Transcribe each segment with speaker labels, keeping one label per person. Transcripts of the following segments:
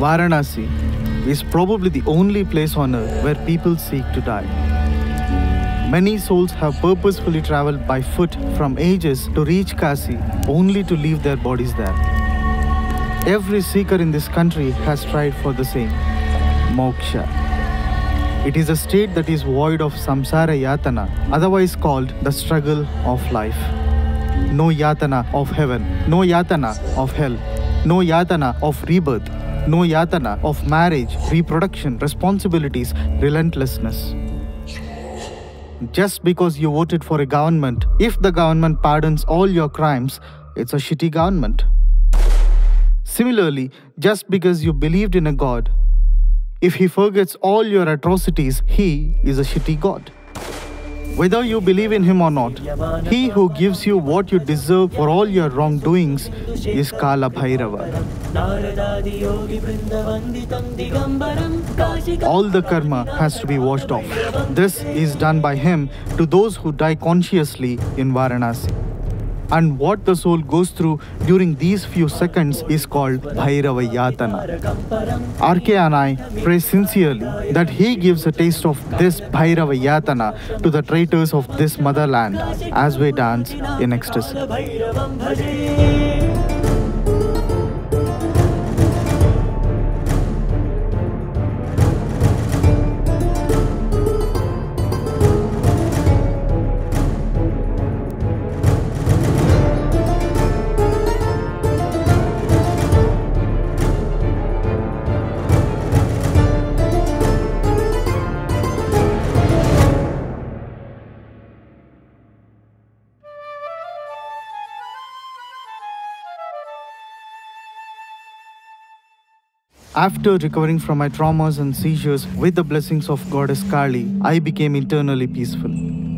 Speaker 1: Varanasi is probably the only place on earth where people seek to die. Many souls have purposefully traveled by foot from ages to reach Kasi only to leave their bodies there. Every seeker in this country has tried for the same moksha. It is a state that is void of samsara yatana, otherwise called the struggle of life. No yatana of heaven, no yatana of hell, no yatana of rebirth, no yatana of marriage, reproduction, responsibilities, relentlessness. Just because you voted for a government, if the government pardons all your crimes, it's a shitty government. Similarly, just because you believed in a god, if he forgets all your atrocities, he is a shitty god. Whether you believe in him or not, he who gives you what you deserve for all your wrongdoings is Kala Bhairava. All the karma has to be washed off. This is done by him to those who die consciously in Varanasi. And what the soul goes through during these few seconds is called Bhairava Yatana. RK and I pray sincerely that he gives a taste of this Bhairava Yatana to the traitors of this motherland as we dance in ecstasy. After recovering from my traumas and seizures with the blessings of Goddess Kali, I became internally peaceful.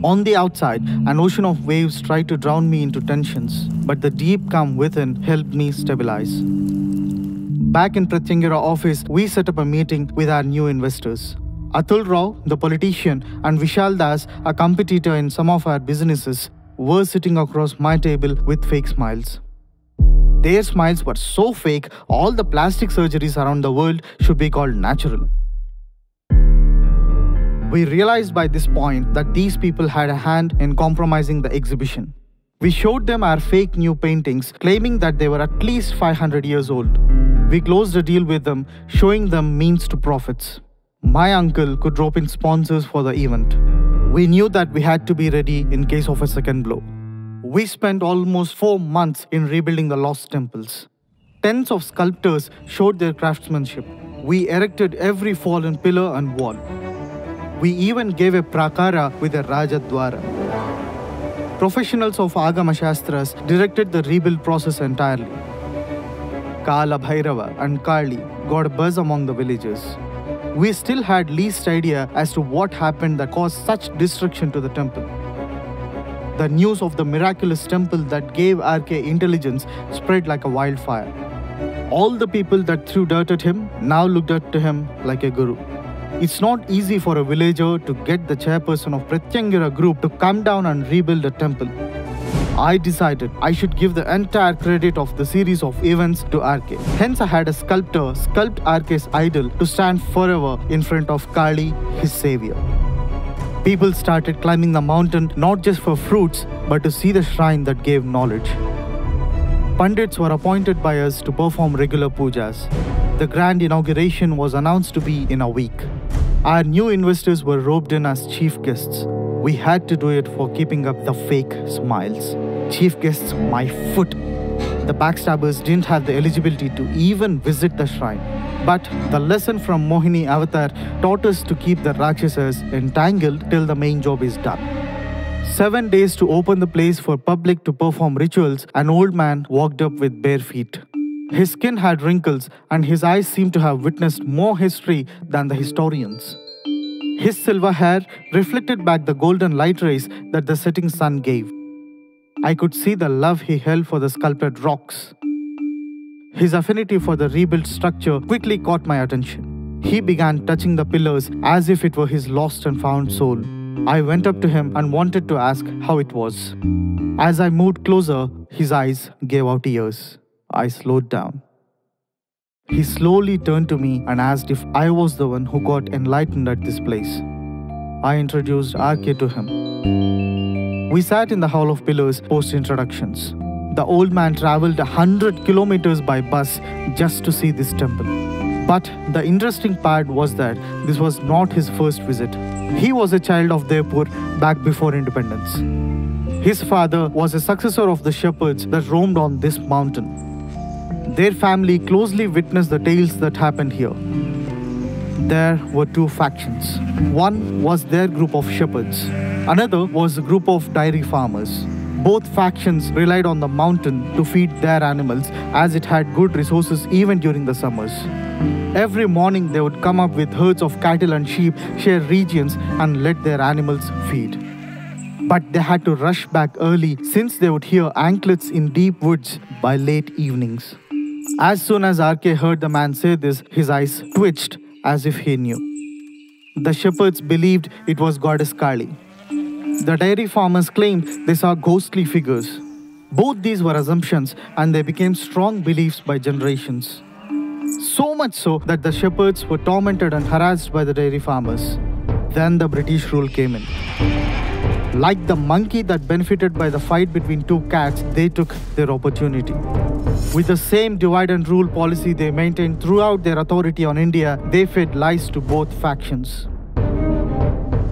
Speaker 1: On the outside, an ocean of waves tried to drown me into tensions, but the deep calm within helped me stabilize. Back in Pratyangara office, we set up a meeting with our new investors. Atul Rao, the politician, and Vishal Das, a competitor in some of our businesses, were sitting across my table with fake smiles. Their smiles were so fake, all the plastic surgeries around the world should be called natural. We realized by this point that these people had a hand in compromising the exhibition. We showed them our fake new paintings, claiming that they were at least 500 years old. We closed a deal with them, showing them means to profits. My uncle could drop in sponsors for the event. We knew that we had to be ready in case of a second blow. We spent almost four months in rebuilding the lost temples. Tens of sculptors showed their craftsmanship. We erected every fallen pillar and wall. We even gave a prakara with a Rajadwara. Professionals of Agama Shastras directed the rebuild process entirely. Kala Bhairava and Kali got a buzz among the villagers. We still had least idea as to what happened that caused such destruction to the temple. The news of the miraculous temple that gave RK intelligence spread like a wildfire. All the people that threw dirt at him now looked up to him like a guru. It's not easy for a villager to get the chairperson of Pratyangara group to come down and rebuild a temple. I decided I should give the entire credit of the series of events to RK. Hence, I had a sculptor sculpt RK's idol to stand forever in front of Kali, his savior. People started climbing the mountain not just for fruits, but to see the shrine that gave knowledge. Pandits were appointed by us to perform regular pujas. The grand inauguration was announced to be in a week. Our new investors were roped in as chief guests. We had to do it for keeping up the fake smiles. Chief guests, my foot. The backstabbers didn't have the eligibility to even visit the shrine. But the lesson from Mohini Avatar taught us to keep the Rakshasas entangled till the main job is done. Seven days to open the place for public to perform rituals, an old man walked up with bare feet. His skin had wrinkles, and his eyes seemed to have witnessed more history than the historians. His silver hair reflected back the golden light rays that the setting sun gave. I could see the love he held for the sculpted rocks. His affinity for the rebuilt structure quickly caught my attention. He began touching the pillars as if it were his lost and found soul. I went up to him and wanted to ask how it was. As I moved closer, his eyes gave out tears. I slowed down. He slowly turned to me and asked if I was the one who got enlightened at this place. I introduced RK to him. We sat in the Hall of Pillars post introductions. The old man traveled a hundred kilometers by bus just to see this temple. But the interesting part was that this was not his first visit. He was a child of Devpur back before independence. His father was a successor of the shepherds that roamed on this mountain. Their family closely witnessed the tales that happened here. There were two factions. One was their group of shepherds, another was a group of dairy farmers. Both factions relied on the mountain to feed their animals as it had good resources even during the summers. Every morning they would come up with herds of cattle and sheep, share regions, and let their animals feed. But they had to rush back early since they would hear anklets in deep woods by late evenings. As soon as RK heard the man say this, his eyes twitched as if he knew. The shepherds believed it was goddess Kali. The dairy farmers claimed they saw ghostly figures. Both these were assumptions and they became strong beliefs by generations. So much so that the shepherds were tormented and harassed by the dairy farmers. Then the British rule came in. Like the monkey that benefited by the fight between two cats, they took their opportunity. With the same divide and rule policy they maintained throughout their authority on India, they fed lies to both factions.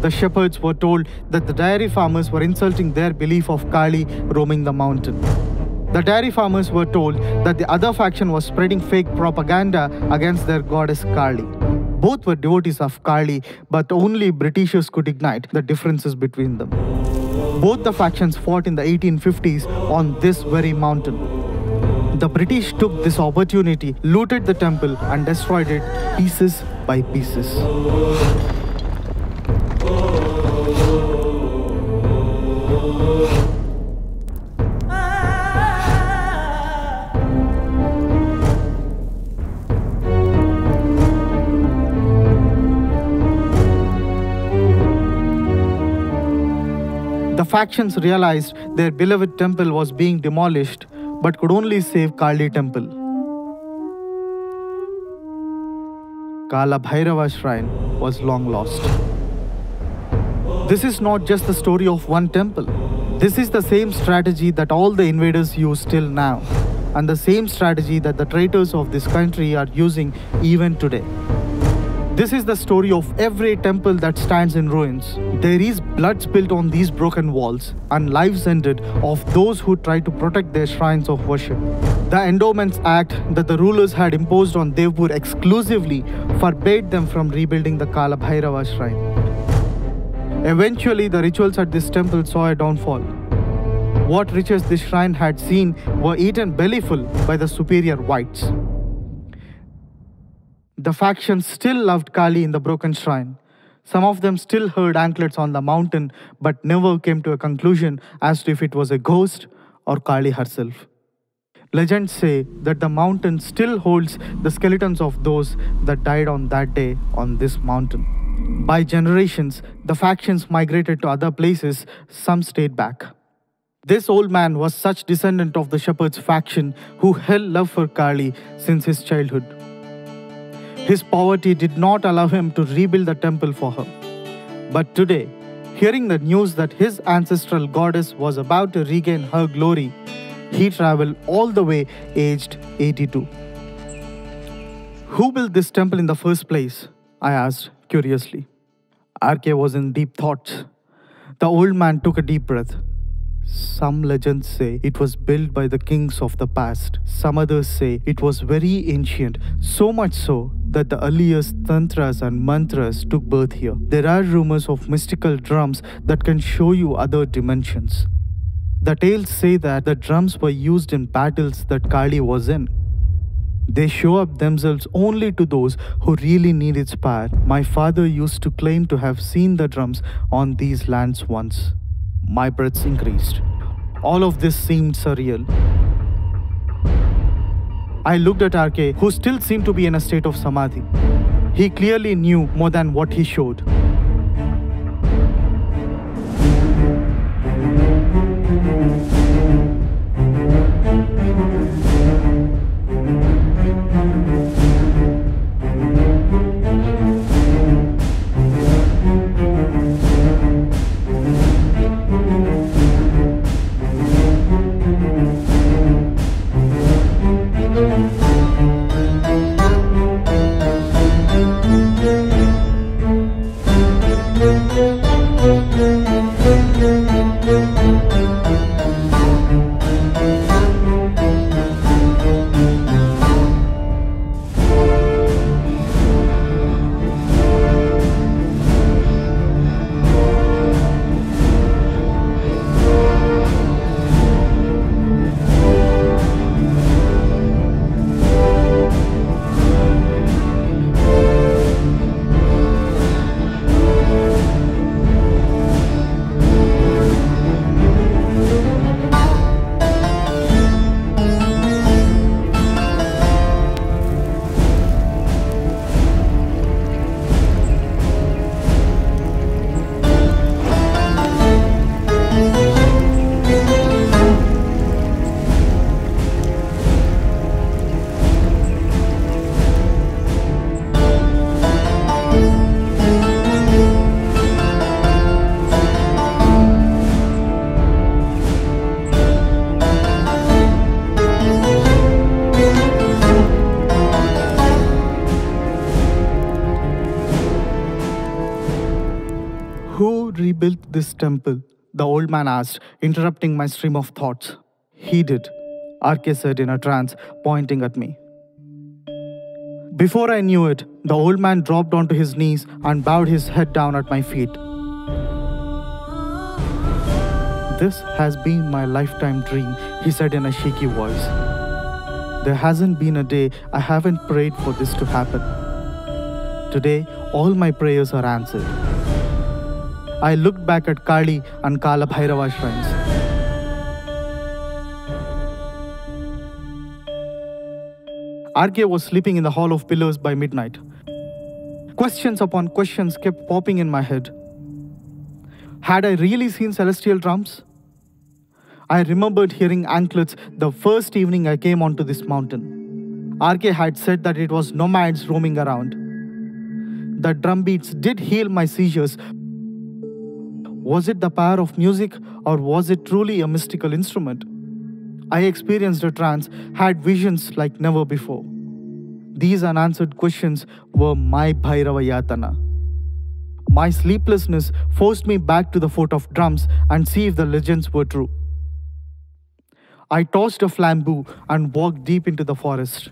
Speaker 1: The shepherds were told that the dairy farmers were insulting their belief of Kali roaming the mountain. The dairy farmers were told that the other faction was spreading fake propaganda against their goddess Kali. Both were devotees of Kali, but only Britishers could ignite the differences between them. Both the factions fought in the 1850s on this very mountain. The British took this opportunity, looted the temple, and destroyed it pieces by pieces. Factions realized their beloved temple was being demolished but could only save Kali temple. Kala Bhairava shrine was long lost. This is not just the story of one temple. This is the same strategy that all the invaders use till now, and the same strategy that the traitors of this country are using even today. This is the story of every temple that stands in ruins. There is blood spilled on these broken walls and lives ended of those who tried to protect their shrines of worship. The Endowments Act that the rulers had imposed on Devpur exclusively forbade them from rebuilding the Kala Bhairava shrine. Eventually, the rituals at this temple saw a downfall. What riches this shrine had seen were eaten bellyful by the superior whites. The factions still loved Kali in the broken shrine. Some of them still heard anklets on the mountain, but never came to a conclusion as to if it was a ghost or Kali herself. Legends say that the mountain still holds the skeletons of those that died on that day on this mountain. By generations, the factions migrated to other places, some stayed back. This old man was such descendant of the shepherd's faction who held love for Kali since his childhood. His poverty did not allow him to rebuild the temple for her. But today, hearing the news that his ancestral goddess was about to regain her glory, he traveled all the way aged 82. Who built this temple in the first place? I asked curiously. RK was in deep thoughts. The old man took a deep breath. Some legends say it was built by the kings of the past. Some others say it was very ancient, so much so that the earliest tantras and mantras took birth here. There are rumors of mystical drums that can show you other dimensions. The tales say that the drums were used in battles that Kali was in. They show up themselves only to those who really need its power. My father used to claim to have seen the drums on these lands once. My breaths increased. All of this seemed surreal. I looked at RK, who still seemed to be in a state of samadhi. He clearly knew more than what he showed. Rebuilt this temple? The old man asked, interrupting my stream of thoughts. He did, RK said in a trance, pointing at me. Before I knew it, the old man dropped onto his knees and bowed his head down at my feet. This has been my lifetime dream, he said in a shaky voice. There hasn't been a day I haven't prayed for this to happen. Today, all my prayers are answered. I looked back at Kali and Kala Bhairava shrines. RK was sleeping in the Hall of Pillars by midnight. Questions upon questions kept popping in my head. Had I really seen celestial drums? I remembered hearing anklets the first evening I came onto this mountain. RK had said that it was nomads roaming around. The drum beats did heal my seizures. Was it the power of music or was it truly a mystical instrument? I experienced a trance, had visions like never before. These unanswered questions were my Bhairava Yatana. My sleeplessness forced me back to the fort of drums and see if the legends were true. I tossed a flambeau and walked deep into the forest.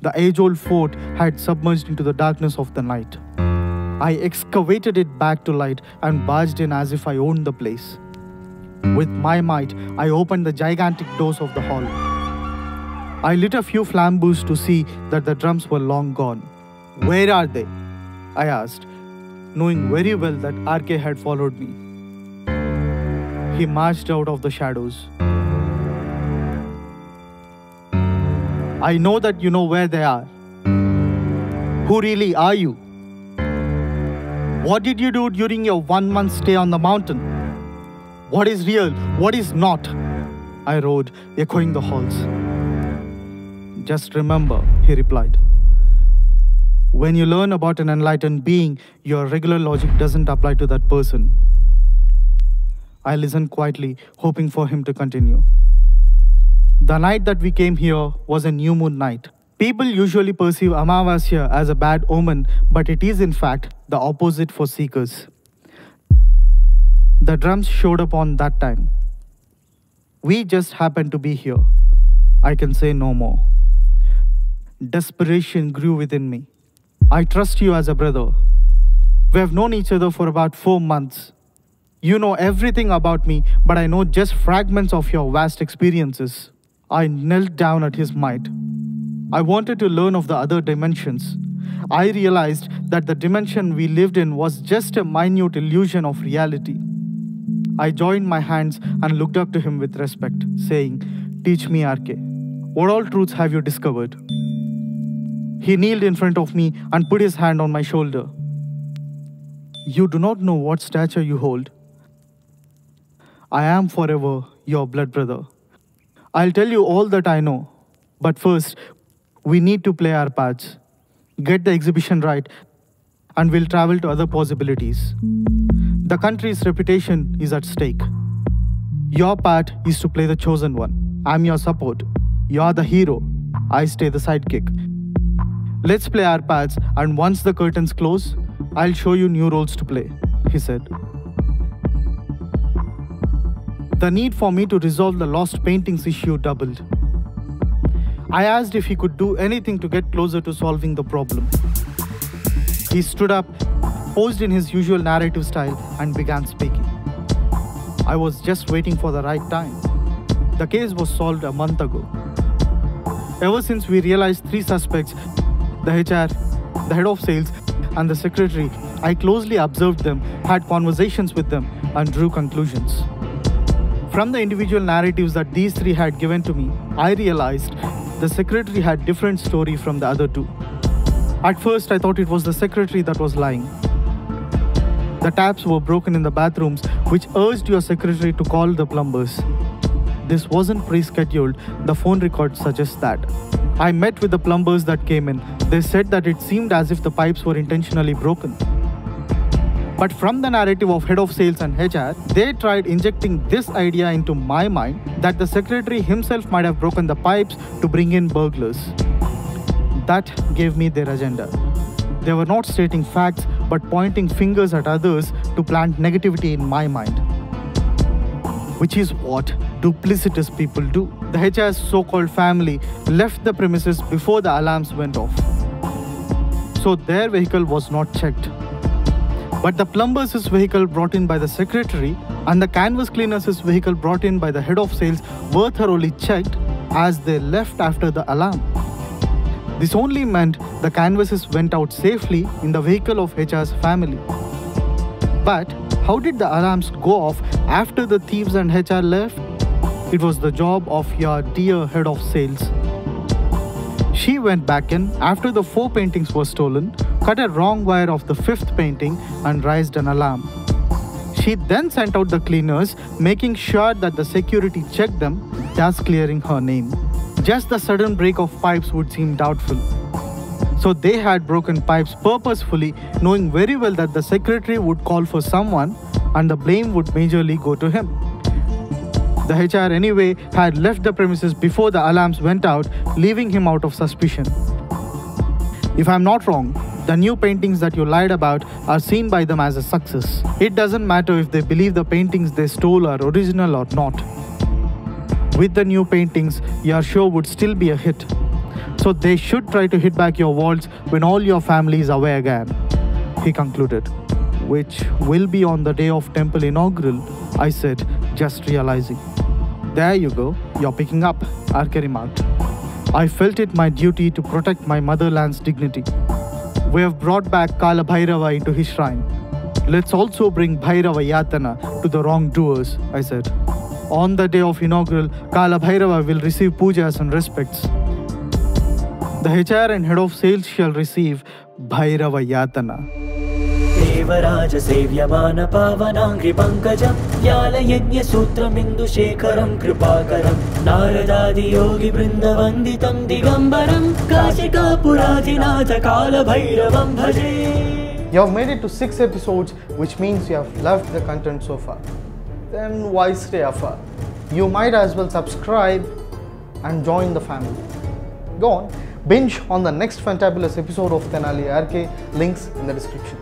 Speaker 1: The age old fort had submerged into the darkness of the night. Hmm. I excavated it back to light and hmm. barged in as if I owned the place. With my might, I opened the gigantic doors of the hall. I lit a few flambeaux to see that the drums were long gone. Where are they? I asked, knowing very well that RK had followed me. He marched out of the shadows. I know that you know where they are. Who really are you? What did you do during your one month stay on the mountain? What is real? What is not? I roared, echoing the halls. Just remember, he replied. When you learn about an enlightened being, your regular logic doesn't apply to that person. I listened quietly, hoping for him to continue. The night that we came here was a new moon night. People usually perceive Amavasya as a bad omen, but it is in fact the opposite for seekers. The drums showed up on that time. We just happened to be here. I can say no more. Desperation grew within me. I trust you as a brother. We have known each other for about four months. You know everything about me, but I know just fragments of your vast experiences. I knelt down at his might. I wanted to learn of the other dimensions. I realized that the dimension we lived in was just a minute illusion of reality. I joined my hands and looked up to him with respect, saying, Teach me, RK. What all truths have you discovered? He kneeled in front of me and put his hand on my shoulder. You do not know what stature you hold. I am forever your blood brother. I'll tell you all that I know. But first, we need to play our parts, get the exhibition right, and we'll travel to other possibilities. The country's reputation is at stake. Your part is to play the chosen one. I'm your support. You're the hero. I stay the sidekick. Let's play our parts, and once the curtains close, I'll show you new roles to play, he said. The need for me to resolve the lost paintings issue doubled. I asked if he could do anything to get closer to solving the problem. He stood up, posed in his usual narrative style, and began speaking. I was just waiting for the right time. The case was solved a month ago. Ever since we realized three suspects the HR, the head of sales, and the secretary I closely observed them, had conversations with them, and drew conclusions. From the individual narratives that these three had given to me, I realized the secretary had different story from the other two. At first, I thought it was the secretary that was lying. The taps were broken in the bathrooms, which urged your secretary to call the plumbers. This wasn't pre-scheduled, the phone record suggests that. I met with the plumbers that came in. They said that it seemed as if the pipes were intentionally broken. But from the narrative of head of sales and HR, they tried injecting this idea into my mind that the secretary himself might have broken the pipes to bring in burglars. That gave me their agenda. They were not stating facts but pointing fingers at others to plant negativity in my mind. Which is what duplicitous people do. The HR's so called family left the premises before the alarms went off. So their vehicle was not checked. But the plumber's vehicle brought in by the secretary and the canvas cleaner's vehicle brought in by the head of sales were thoroughly checked as they left after the alarm. This only meant the canvases went out safely in the vehicle of HR's family. But how did the alarms go off after the thieves and HR left? It was the job of your dear head of sales. She went back in after the four paintings were stolen, cut a wrong wire of the fifth painting, and raised an alarm. She then sent out the cleaners, making sure that the security checked them, thus clearing her name. Just the sudden break of pipes would seem doubtful. So they had broken pipes purposefully, knowing very well that the secretary would call for someone and the blame would majorly go to him. The HR anyway had left the premises before the alarms went out, leaving him out of suspicion. If I'm not wrong, the new paintings that you lied about are seen by them as a success. It doesn't matter if they believe the paintings they stole are original or not. With the new paintings, your show would still be a hit. So they should try to hit back your walls when all your family is away again. He concluded. Which will be on the day of temple inaugural, I said, just realizing. There you go, you're picking up, RK remarked. I felt it my duty to protect my motherland's dignity. We have brought back Kala Bhairava into his shrine. Let's also bring Bhairava Yatana to the wrongdoers, I said. On the day of inaugural, Kala Bhairava will receive pujas and respects. The HR and head of sales shall receive Bhairava Yatana.
Speaker 2: Devraj सेव्यमान पावनाङ्घ्रि पङ्कजं ज्ञालयज्ञसूत्रमिन्दुशेखरं कृपाकरं नारदादियोगि बृन्दवन्दितं दिगम्बरं काशिकापुराधिनाथ कालभैरवं भजे
Speaker 1: You have made it to six episodes, which means you have loved the content so far. Then why stay afar? You might as well subscribe and join the family. Go on, binge on the next fantabulous episode of Tenali RK, links in the description.